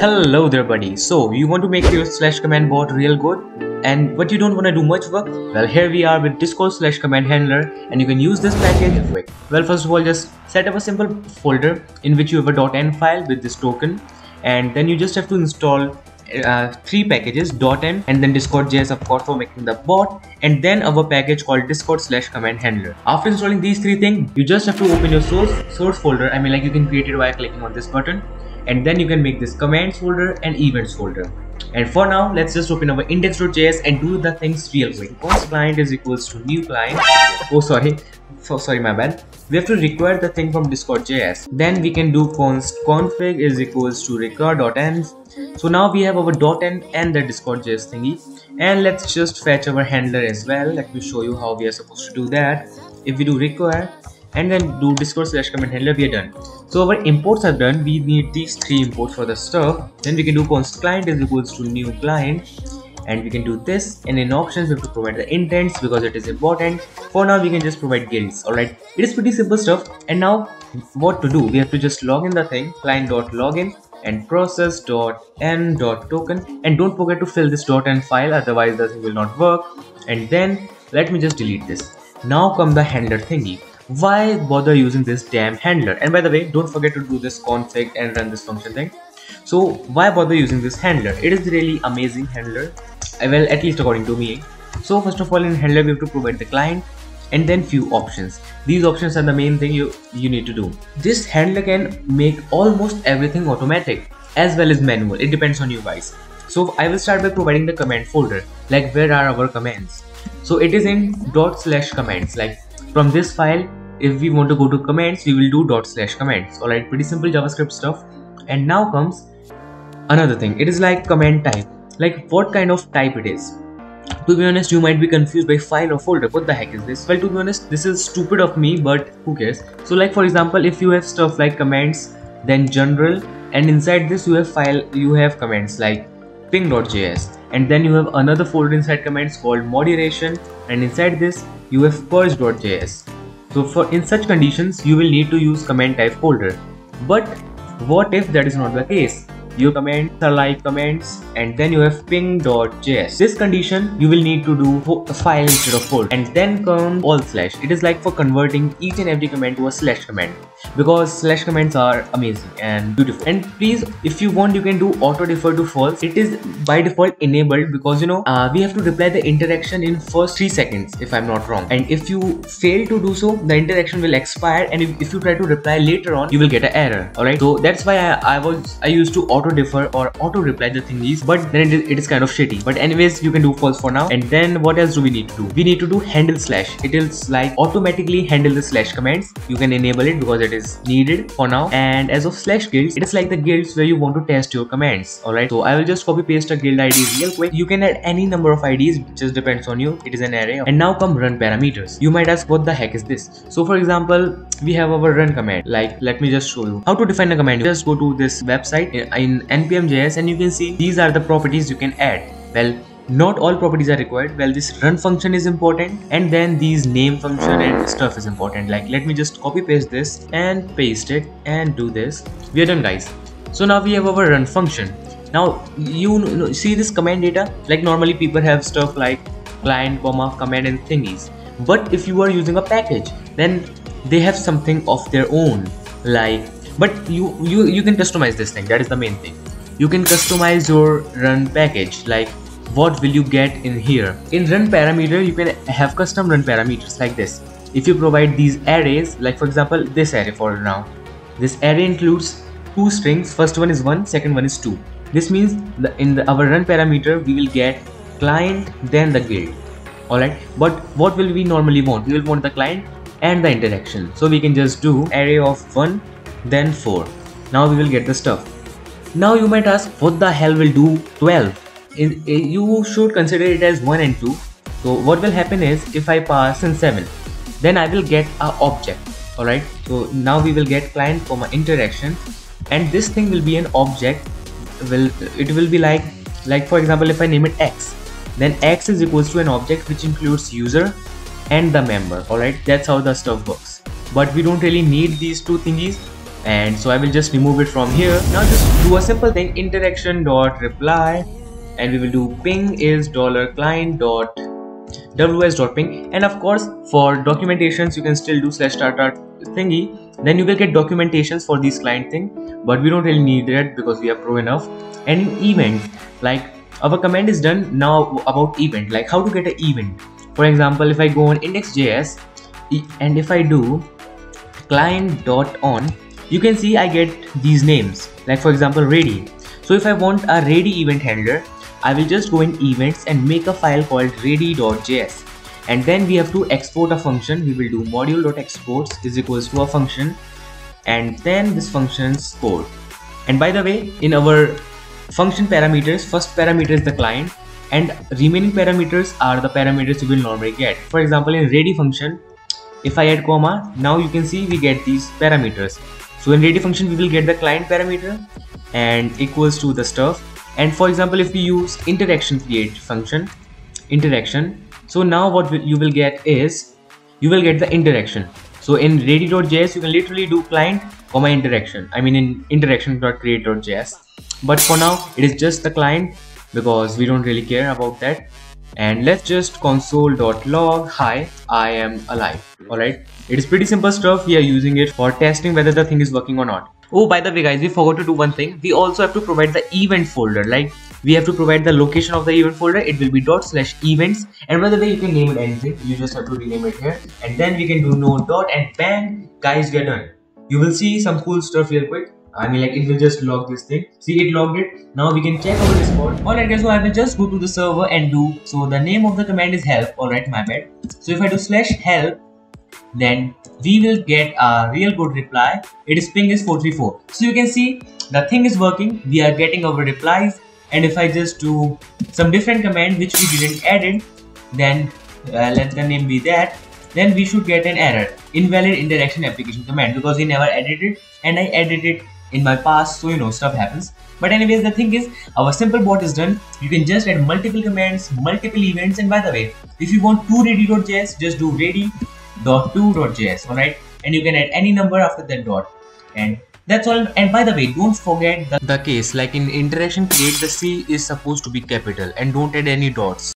Hello there buddy. So you want to make your slash command bot real good and but you don't want to do much work? Well here we are with discord slash command handler and you can use this package quick. Well first of all just set up a simple folder in which you have a .env file with this token and then you just have to install uh, three packages .env and then discord.js of course for making the bot and then our package called discord slash command handler after installing these three things you just have to open your source source folder i mean like you can create it by clicking on this button and then you can make this commands folder and events folder. And for now let's just open our index.js and do the things real quick. Const client is equals to new client. Oh sorry. So sorry my bad. We have to require the thing from discord.js then we can do const config is equals to require.env so now we have our .env and the discord.js thingy. And let's just fetch our handler as well. Let me show you how we are supposed to do that. If we do require and then do discord slash command handler we are done so our imports are done. We need these three imports for the stuff. Then we can do const client is equals to new client. And we can do this. And in options we have to provide the intents because it is important. For now we can just provide guilds. All right it is pretty simple stuff. And now what to do? We have to just log in the thing. client.login and process.env.token and don't forget to fill this dot .env file. Otherwise the thing will not work. And then let me just delete this. Now come the handler thingy why bother using this damn handler? And by the way don't forget to do this config and run this function thing. So why bother using this handler? It is really amazing handler. Uh, well at least according to me. So first of all in handler we have to provide the client and then few options. These options are the main thing you you need to do. This handler can make almost everything automatic as well as manual. It depends on you guys. So i will start by providing the command folder like where are our commands. So it is in dot slash commands like from this file if we want to go to commands we will do dot slash commands all right pretty simple javascript stuff. And now comes another thing. It is like command type. Like what kind of type it is? To be honest you might be confused by file or folder. What the heck is this? Well to be honest this is stupid of me but who cares? So like for example if you have stuff like commands then general and inside this you have file you have commands like ping.js and then you have another folder inside commands called moderation. And inside this you have purge.js so for in such conditions you will need to use command type folder. But what if that is not the case your commands are like commands and then you have ping.js this condition you will need to do a file instead of folder and then come all slash. It is like for converting each and every command to a slash command because slash commands are amazing and beautiful. And please if you want you can do auto defer to false. It is by default enabled because you know uh, we have to reply the interaction in first three seconds if i'm not wrong. And if you fail to do so the interaction will expire and if, if you try to reply later on you will get an error. All right so that's why I, I was i used to auto defer or auto reply the thingies but then it is, is kind of shitty. But anyways you can do false for now. And then what else do we need to do? We need to do handle slash. It is like automatically handle the slash commands. You can enable it because it is needed for now. And as of slash guilds it is like the guilds where you want to test your commands. All right so i will just copy paste a guild id real quick. You can add any number of ids just depends on you. It is an array and now come run parameters. You might ask what the heck is this? So for example we have our run command. Like let me just show you. How to define a command? Just go to this website uh, in npm.js and you can see these are the properties you can add. Well not all properties are required. Well this run function is important and then these name function and stuff is important. Like let me just copy paste this and paste it and do this. We are done guys. So now we have our run function. Now you see this command data? Like normally people have stuff like client comma command and thingies. But if you are using a package then they have something of their own. Like but you you you can customize this thing. That is the main thing. You can customize your run package. Like what will you get in here? In run parameter you can have custom run parameters like this. If you provide these arrays like for example this array for now. This array includes two strings. First one is one second one is two. This means the, in the, our run parameter we will get client then the guild. Alright? But what will we normally want? We will want the client and the interaction. So we can just do array of 1 then 4 now we will get the stuff. Now you might ask what the hell will do 12 in, eh, you should consider it as 1 and 2 so what will happen is if I pass in 7 then I will get a object alright? So now we will get client comma interaction. And this thing will be an object will it will be like like for example if I name it x then x is equals to an object which includes user and the member alright? That's how the stuff works. But we don't really need these two thingies and so I will just remove it from here. Now just do a simple thing interaction dot reply and we will do ping is dollar client dot ws.ping and of course for documentations you can still do slash start thingy. Then you will get documentations for this client thing but we don't really need that because we are pro enough. And event like our command is done now about event like how to get an event. For example if i go on index.js and if i do client.on you can see i get these names. Like for example ready so if i want a ready event handler I will just go in events and make a file called ready.js and then we have to export a function. We will do module.exports is equals to a function. And then this function's code. And by the way in our function parameters first parameter is the client and remaining parameters are the parameters you will normally get. For example in ready function if I add comma now you can see we get these parameters so in ready function we will get the client parameter and equals to the stuff. And for example if we use interaction create function interaction so now what you will get is you will get the interaction. So in ready.js you can literally do client comma interaction. I mean in interaction.create.js but for now it is just the client because we don't really care about that and let's just console.log hi i am alive. All right it is pretty simple stuff. We are using it for testing whether the thing is working or not. Oh by the way guys we forgot to do one thing. We also have to provide the event folder. Like we have to provide the location of the event folder. It will be dot slash events. And by the way you can name it anything. You just have to rename it here. And then we can do node dot and bang. Guys we are done. You will see some cool stuff real quick I mean like it will just log this thing. See it logged it. Now we can check our Discord. Alright guys, so I will just go to the server and do so the name of the command is help. Alright, my bad. So if I do slash help, then we will get a real good reply. Its ping is 434. So you can see the thing is working. We are getting our replies. And if I just do some different command which we didn't add in, then uh, let the name be that then we should get an error invalid interaction application command because we never added it and I added it in my past so you know stuff happens. But anyways the thing is our simple bot is done. You can just add multiple commands multiple events and by the way if you want two ready.js just do ready.2.js alright? And you can add any number after that dot. And that's all. And by the way don't forget the, the case like in interaction create the c is supposed to be capital and don't add any dots